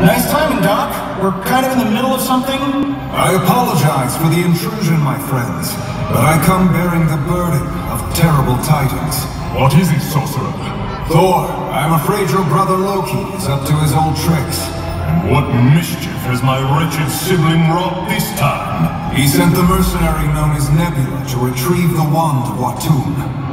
Nice timing, Doc. We're kind of in the middle of something. I apologize for the intrusion, my friends, but I come bearing the burden of terrible titans. What is it, sorcerer? Thor, I'm afraid your brother Loki is up to his old tricks. And what mischief has my wretched sibling wrought this time? He sent the mercenary known as Nebula to retrieve the wand of Watoomb.